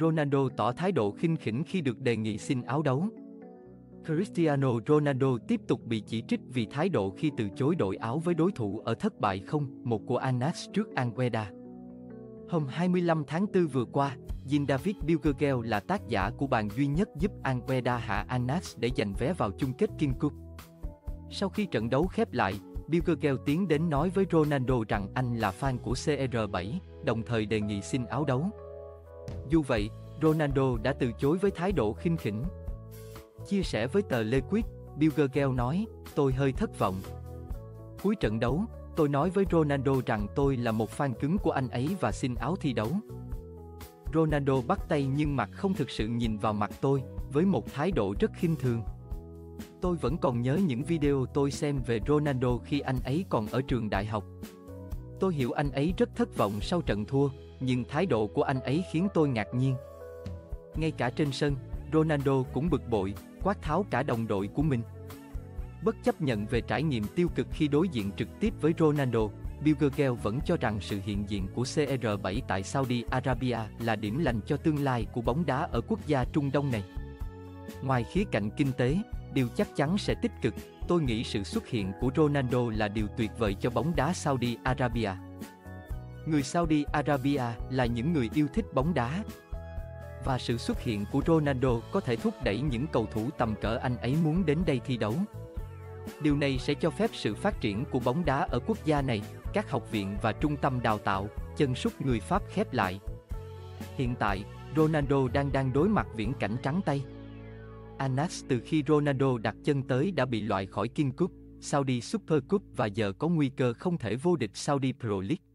Ronaldo tỏ thái độ khinh khỉnh khi được đề nghị xin áo đấu. Cristiano Ronaldo tiếp tục bị chỉ trích vì thái độ khi từ chối đội áo với đối thủ ở thất bại 0-1 của Anas trước Anqueda. Hôm 25 tháng 4 vừa qua, Jean David Bilgergel là tác giả của bàn duy nhất giúp Anqueda hạ Anas để giành vé vào chung kết King Cup. Sau khi trận đấu khép lại, Bilgergel tiến đến nói với Ronaldo rằng anh là fan của CR7, đồng thời đề nghị xin áo đấu. Dù vậy, Ronaldo đã từ chối với thái độ khinh khỉnh. Chia sẻ với tờ Lê Quyết, Bilgergel nói, tôi hơi thất vọng. Cuối trận đấu, tôi nói với Ronaldo rằng tôi là một fan cứng của anh ấy và xin áo thi đấu. Ronaldo bắt tay nhưng mặt không thực sự nhìn vào mặt tôi, với một thái độ rất khinh thường. Tôi vẫn còn nhớ những video tôi xem về Ronaldo khi anh ấy còn ở trường đại học. Tôi hiểu anh ấy rất thất vọng sau trận thua, nhưng thái độ của anh ấy khiến tôi ngạc nhiên. Ngay cả trên sân, Ronaldo cũng bực bội, quát tháo cả đồng đội của mình. Bất chấp nhận về trải nghiệm tiêu cực khi đối diện trực tiếp với Ronaldo, Bilgergel vẫn cho rằng sự hiện diện của CR7 tại Saudi Arabia là điểm lành cho tương lai của bóng đá ở quốc gia Trung Đông này. Ngoài khía cạnh kinh tế, điều chắc chắn sẽ tích cực, tôi nghĩ sự xuất hiện của Ronaldo là điều tuyệt vời cho bóng đá Saudi Arabia. Người Saudi Arabia là những người yêu thích bóng đá. Và sự xuất hiện của Ronaldo có thể thúc đẩy những cầu thủ tầm cỡ anh ấy muốn đến đây thi đấu. Điều này sẽ cho phép sự phát triển của bóng đá ở quốc gia này, các học viện và trung tâm đào tạo, chân sút người Pháp khép lại. Hiện tại, Ronaldo đang đang đối mặt viễn cảnh trắng tay. Anas từ khi Ronaldo đặt chân tới đã bị loại khỏi King Cup, Saudi Super Cup và giờ có nguy cơ không thể vô địch Saudi Pro League.